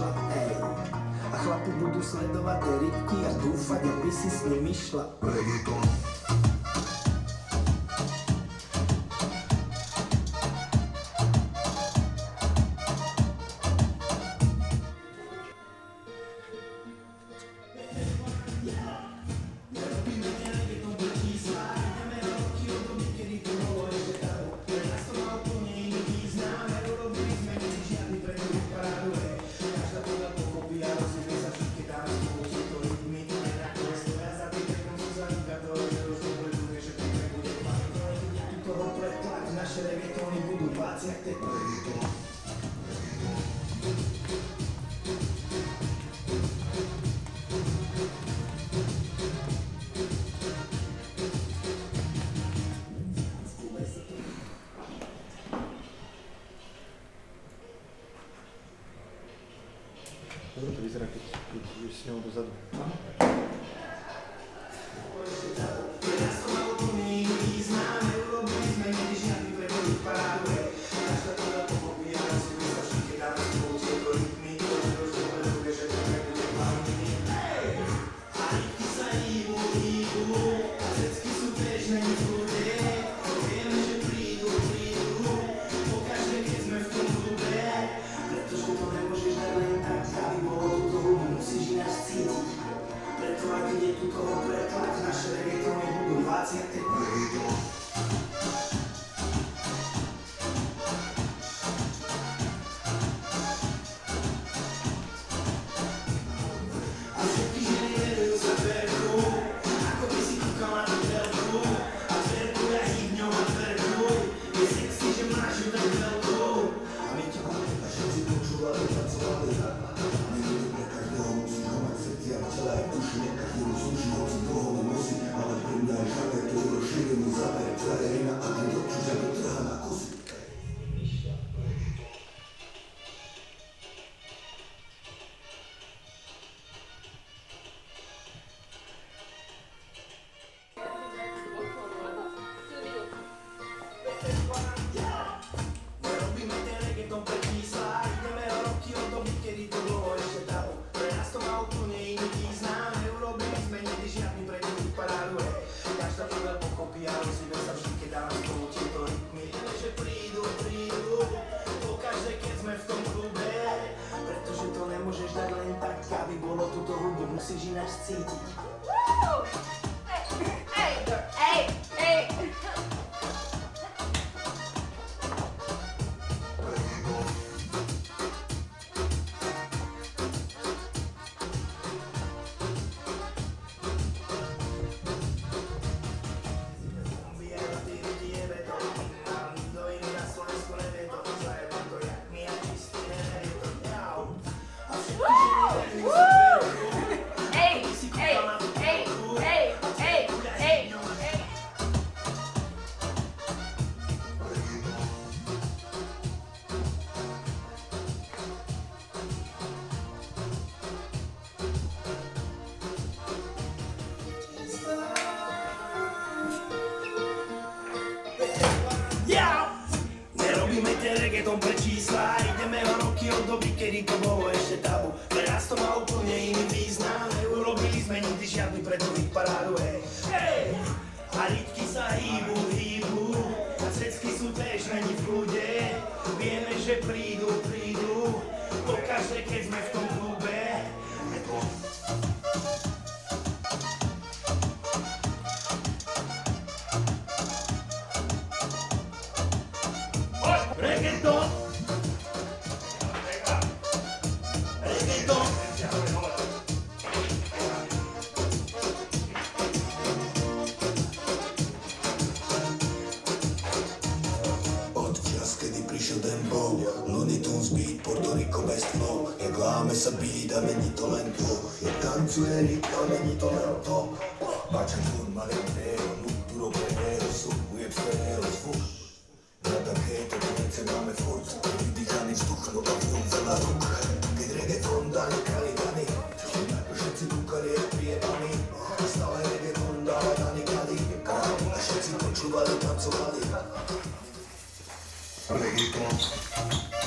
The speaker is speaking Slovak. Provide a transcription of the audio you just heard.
išla, ej. A chlapi budú sledovať tie rybky a dúfať, aby si s nimi šla. Reggaeton. acusador. 違って。také dobre čísla Ideme o roky od doby, kedy to bolo ešte tabu. Teraz to má úplne iný význam. Urobili sme nikdy žiadny predovyk parádu, hej. Hej! A rytky sa hýbu. zbyt Puerto Rico bez flow Jak láme se být a není to len to. Jak tancuje rytm a není to len to. Bača turmalenteo, nuturo preneo, sumuje preneo zvuk Na takéto konce máme furt Vydýchaný vzduch, no a vlom veľa ruk. Keď reggaeton dali kali dany Všetci kúkali jak prijebaní Stále reggaeton dala dany kali A všetci počúvali, tancovali. Reggaeton.